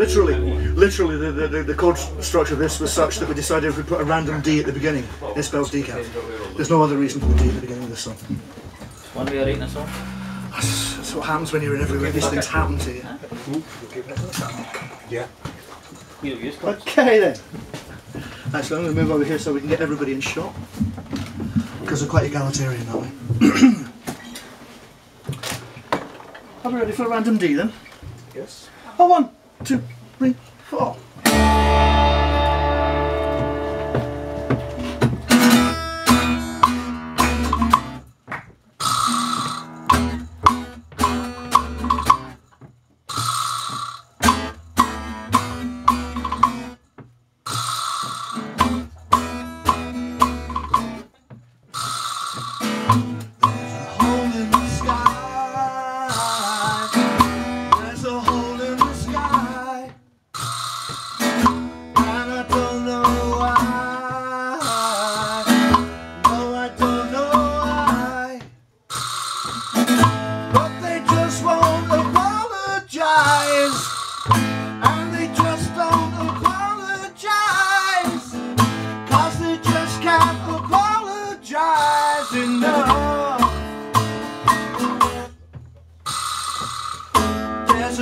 literally, literally, the, the, the chord structure of this was such that we decided if we put a random D at the beginning, it spells decaf. There's no other reason for the D at the beginning of this song. One way of writing a song. That's, that's what happens when you're in everywhere. These things happen to you. Yeah. You don't use chords. Okay then. Actually, I'm going to move over here so we can get everybody in shot. Because we're quite egalitarian, aren't we? Are we ready for a random D then? Yes. Oh, one, two, three, four.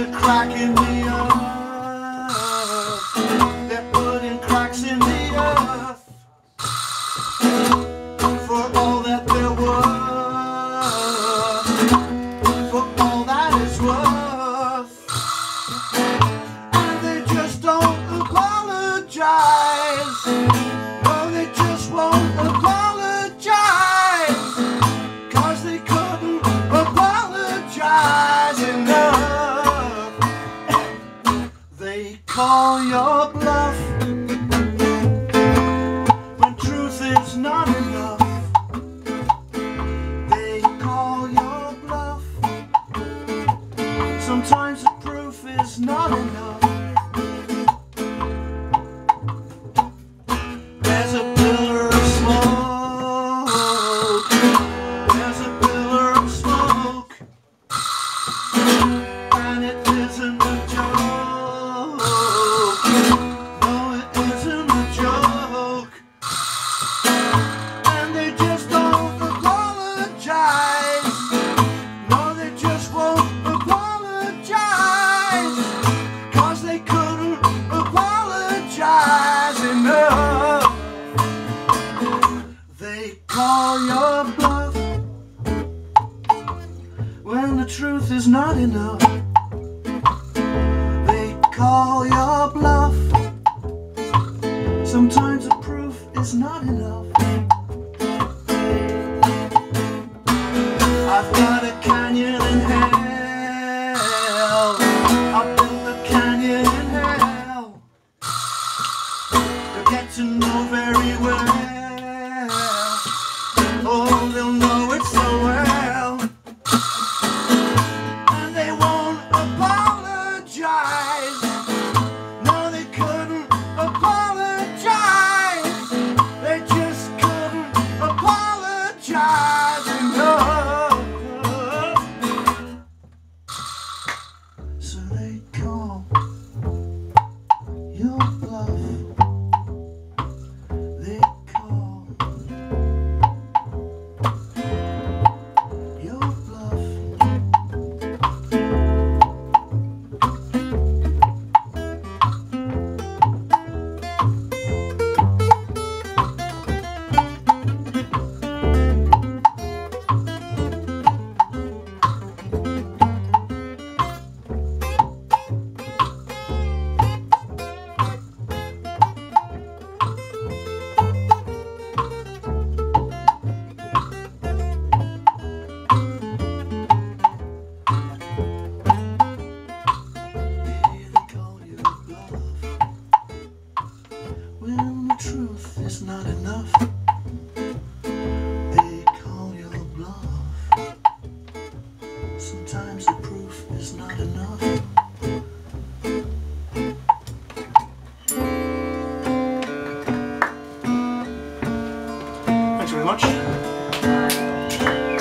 A crack in the earth. Truth is not enough. They call your bluff. Sometimes the proof is not enough. Sometimes the proof is not enough. Thanks very much.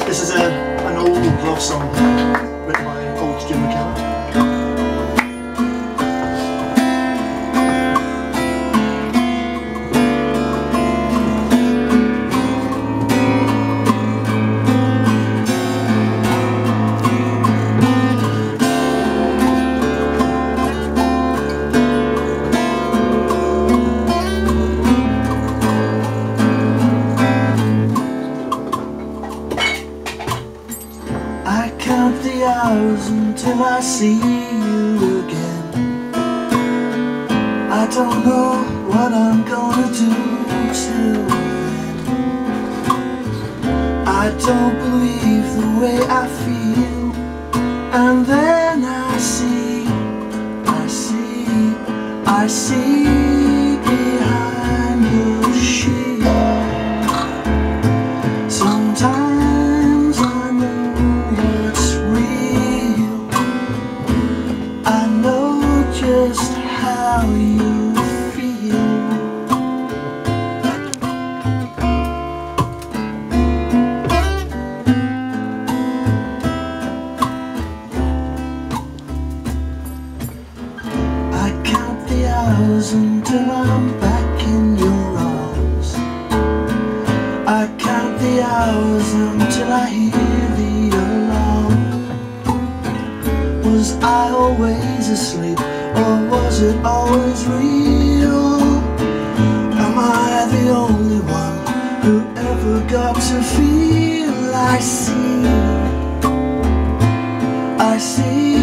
This is a, an old love song written by old Jim McKellar. Till I see you again. I don't know what I'm gonna do till then. I don't believe the way I feel, and then I see, I see, I see was it always real? Am I the only one who ever got to feel I see? I see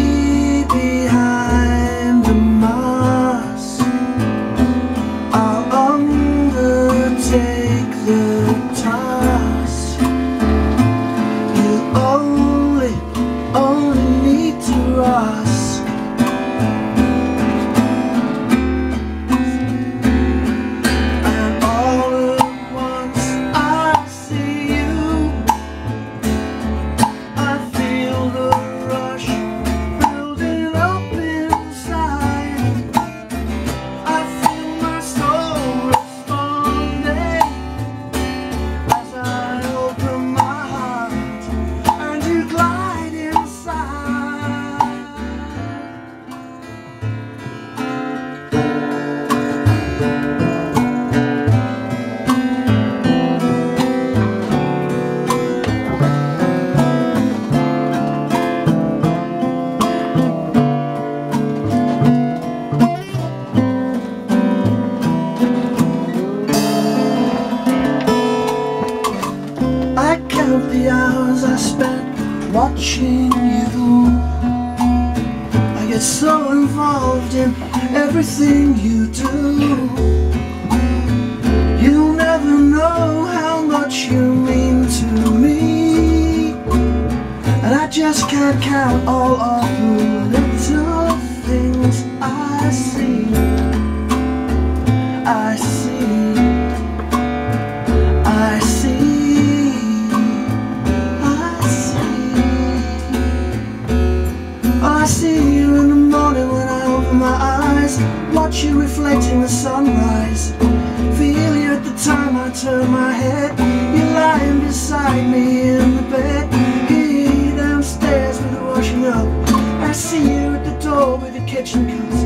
I count the hours I spent watching you. I get so involved in everything you do. You'll never know how much you mean to me. And I just can't count all of the little things I see. I see. I see you in the morning when I open my eyes. Watch you reflect in the sunrise. Feel you at the time I turn my head. You're lying beside me in the bed. Downstairs with the washing up. I see you at the door with the kitchen cups.